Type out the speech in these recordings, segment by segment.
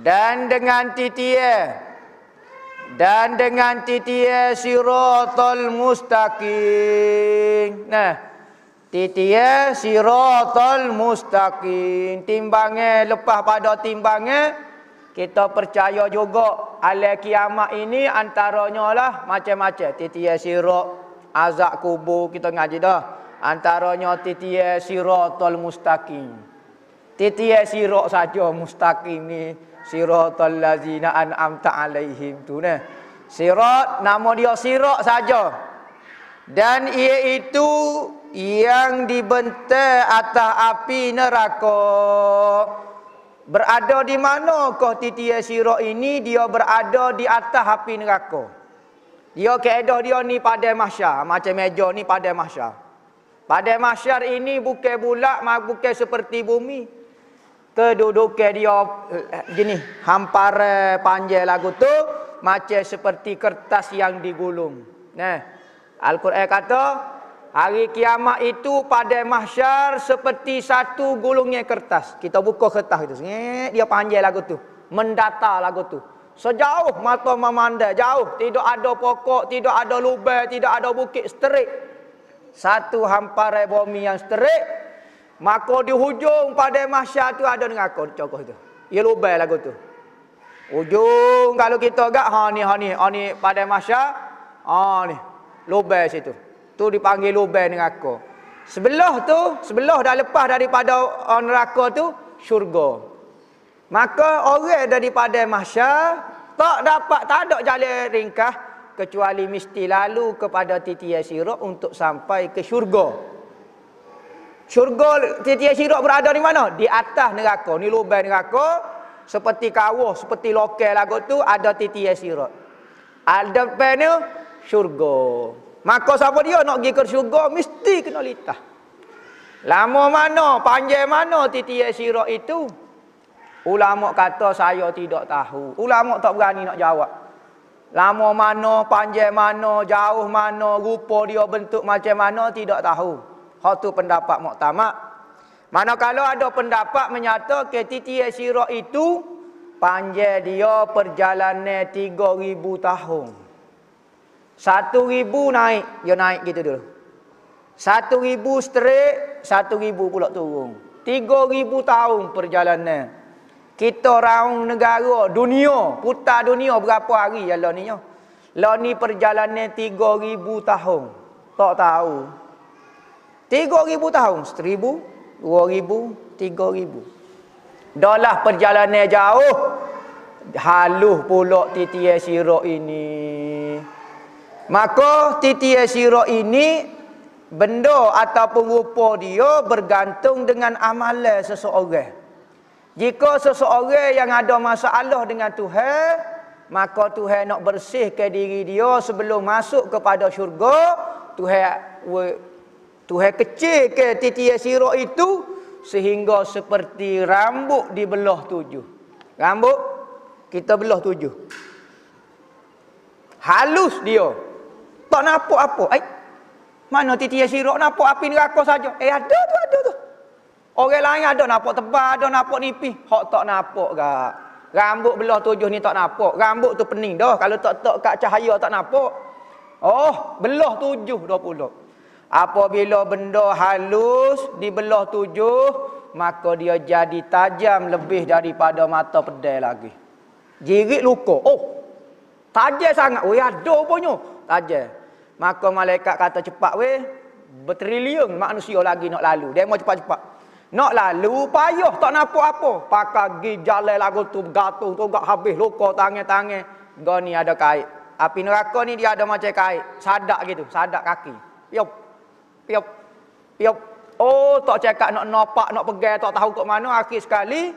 dan dengan titia dan dengan titia siratal mustaqim. Nah titia siratal mustaqim. Timbangnya lepas pada timbangnya kita percaya juga ala kiamat ini antaranya lah macam-macam. Titia sirat azab kubur kita ngaji dah. Antaranya titia siratal mustaqim titia sirat saja mustaqim ni siratal ladzina an'amta alaihim tu nah. Sirat nama dia sirat saja. Dan iaitu yang dibentuk atas api neraka. Berada di mana kau titia sirat ini? Dia berada di atas api neraka. Dia keedah dia ni pada mahsyar macam meja ni pada mahsyar. Pada mahsyar ini bukan bulat bukan seperti bumi kedudukan dia eh, gini hampar panjang lagu tu macam seperti kertas yang digulung. Nah al-Quran kata hari kiamat itu pada mahsyar seperti satu gulungnya kertas. Kita buka kertas itu dia panjang lagu tu. Mendata lagu tu. Sejauh mata memandang jauh. Tidak ada pokok tidak ada lubang tidak ada bukit sterik satu hamparan bumi yang sterik Maka di hujung pada mahsyar tu ada neraka cokoh tu. Ia lubang lagu tu. Ujung kalau kita agak ha ni ha ni ha ni pada mahsyar ha ni lubang situ. Tu dipanggil lubang neraka. Sebelah tu, sebelah dah lepas daripada uh, neraka tu syurga. Maka orang daripada mahsyar tak dapat tak ada jalan ringkas kecuali mesti lalu kepada titian sirat untuk sampai ke syurga. Syurga tiap-tiap syirak berada di mana? Di atas neraka. Ni lubang neraka. Seperti kawah, seperti lokal lagu tu ada tiap-tiap syirak. Ada ni syurga. Maka siapa dia nak pergi ke syurga mesti kena litah. Lama mana, panjang mana tiap-tiap syirak itu? Ulama kata saya tidak tahu. Ulama tak berani nak jawab. Lama mana, panjang mana, jauh mana, rupa dia bentuk macam mana tidak tahu. Hak tu pendapat muktamad. Manakala ada pendapat menyata KTT Syirah itu panjang dia perjalanan 3000 tahun. 1000 naik, dia naik gitu dulu. 1000 straight, 1000 pula turun. 3000 tahun perjalanan. Kita raung negara dunia, putar dunia berapa hari ya lah ni. Lah ni perjalanan 3000 tahun. Tak tahu. Tiga ribu tahun. Seribu, dua ribu, tiga ribu. Dalah perjalanan jauh. Haluh pula titian sirok ini. Maka titian sirok ini. Benda ataupun rupa dia bergantung dengan amalan seseorang. Jika seseorang yang ada masalah dengan Tuhan. Maka Tuhan nak bersihkan diri dia sebelum masuk kepada syurga. Tuhan Tuhan kecil ke titian sirok itu sehingga seperti rambut dibelah tujuh. Rambut kita belah tujuh. Halus dia. Tak nampak apa. Eh, mana titian sirok nampak api neraka saja. Eh ada tu ada tu. Orang lain ada nampak tebal, ada nampak nipis. Hak tak nampak gak. Rambut belah tujuh ni tak nampak. Rambut tu pening dah. Kalau tak tak kat cahaya tak nampak. Oh, belah tujuh dua puluh. Apabila benda halus dibelah tujuh, maka dia jadi tajam lebih daripada mata pedai lagi. Jirit luka. Oh, tajam sangat. Oh, ada punya. Tajam. Maka malaikat kata cepat weh. Bertrilion manusia lagi nak lalu. Dia mau cepat-cepat. Nak lalu payah tak nampak apa. Pakai gi jalan lagu tu gatung tu gak habis luka tangan-tangan. Gak ni ada kait. Api neraka ni dia ada macam kait. Sadak gitu. Sadak kaki. Yup piop piop. Oh tak cakap nak nopak nak pegang tak tahu kat mana akhir sekali.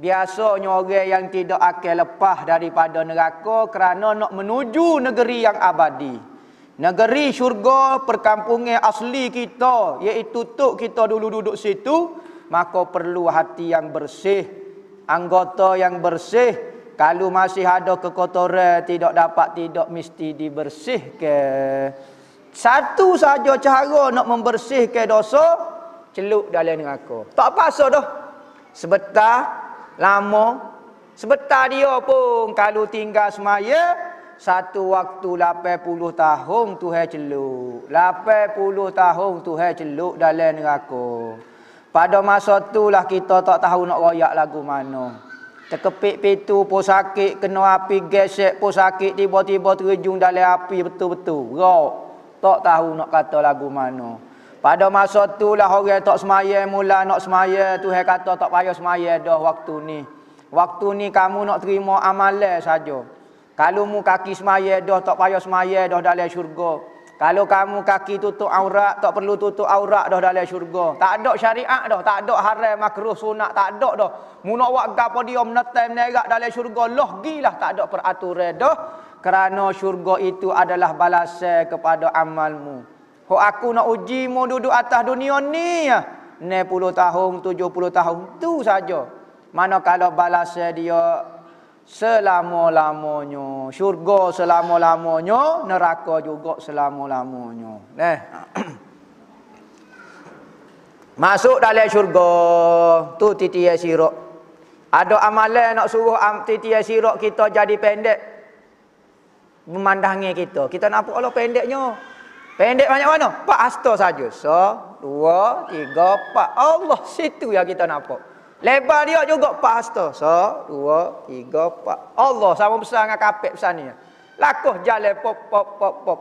Biasanya orang yang tidak akan lepas daripada neraka kerana nak menuju negeri yang abadi. Negeri syurga perkampungan asli kita iaitu tuk kita dulu duduk situ maka perlu hati yang bersih. Anggota yang bersih kalau masih ada kekotoran tidak dapat tidak mesti dibersihkan satu saja cara nak membersihkan dosa, celuk dalam neraka. Tak pasal dah. Sebentar, lama, Sebentar dia pun kalau tinggal semaya satu waktu 80 tahun Tuhan celuk. 80 tahun Tuhan celuk dalam neraka. Pada masa itulah kita tak tahu nak royak lagu mana. Terkepik pintu pun sakit, kena api gesek pun sakit, tiba-tiba terjun dalam api betul-betul. Rok. Tak tahu nak kata lagu mana. Pada masa itulah orang tak semaya mula nak semaya, Tuhan kata tak payah semaya dah waktu ni. Waktu ni kamu nak terima amalan saja. Kalau mu kaki semaya dah tak payah semaya dah dalam syurga. Kalau kamu kaki tutup aurat, tak perlu tutup aurat dah dalam syurga. Tak ada syariat dah. Tak ada haram, makruh, sunat. Tak ada dah. Mu nak buat apa dia menetai menerak dalam syurga. Loh gilah tak ada peraturan dah. Kerana syurga itu adalah balasan kepada amalmu. Ho aku nak uji mu duduk atas dunia ni ya. 60 tahun, 70 tahun. tu saja. Mana kalau balasan dia selama-lamanya. Syurga selama-lamanya, neraka juga selama-lamanya. Eh. Masuk dalam syurga, tu titi sirok. Ada amalan nak suruh am titi sirok kita jadi pendek. Memandangi kita. Kita nak apa Allah pendeknya? Pendek banyak mana? Pak hasta saja. So, dua, tiga, empat. Allah situ yang kita nampak. Lebar dia juga empat hasta. So, dua, tiga, empat. Allah sama besar dengan kapek besar ni. Lakuh jalan pop, pop, pop, pop.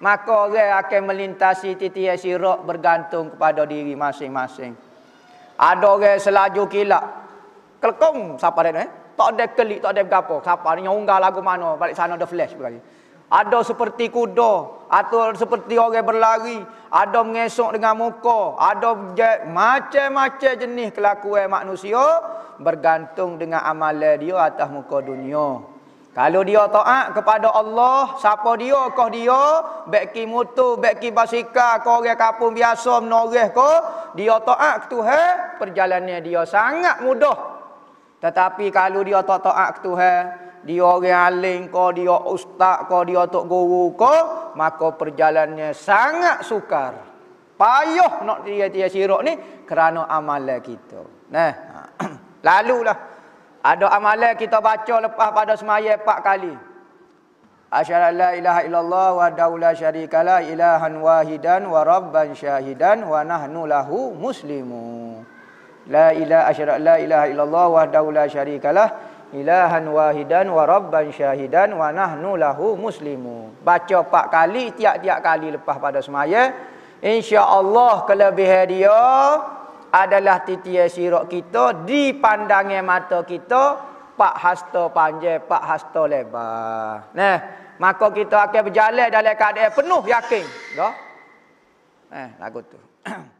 Maka orang akan melintasi titi sirok bergantung kepada diri masing-masing. Ada orang selaju kilat. Kelkong, siapa dia ni? Eh? Tak ada kelik, tak ada berapa. Siapa ni unggah lagu mana? Balik sana ada flash berkali. Ada seperti kuda, atau seperti orang berlari, ada mengesok dengan muka, ada macam-macam jenis kelakuan manusia bergantung dengan amalan dia atas muka dunia. Kalau dia taat kepada Allah, siapa dia kau dia, beki mutu, beki basika, kau orang kampung biasa menoreh kau, dia taat ke Tuhan, perjalanan dia sangat mudah. Tetapi kalau dia tak taat ke Tuhan, dia orang alim ko dia ustaz ko dia tok guru ko maka perjalanannya sangat sukar. Payah nak dia dia sirok ni kerana amalan kita. Nah lalulah. Ada amalan kita baca lepas pada semaya empat kali. Asyhadu la ilaha illallah wa daula syarikalah ilahan wahidan wa rabban syahidan wa nahnu lahu muslimun la ilaha asyhadu la ilaha illallah wa daula syarikalah ilahan wahidan wa rabban syahidan wa nahnu lahu muslimu. Baca empat kali tiap-tiap kali lepas pada semaya. Insya-Allah kelebihan dia adalah titian sirok kita di pandangan mata kita pak hasta panjang, pak hasta lebar. Nah, maka kita akan berjalan dalam keadaan penuh yakin. Dah? Eh, lagu tu.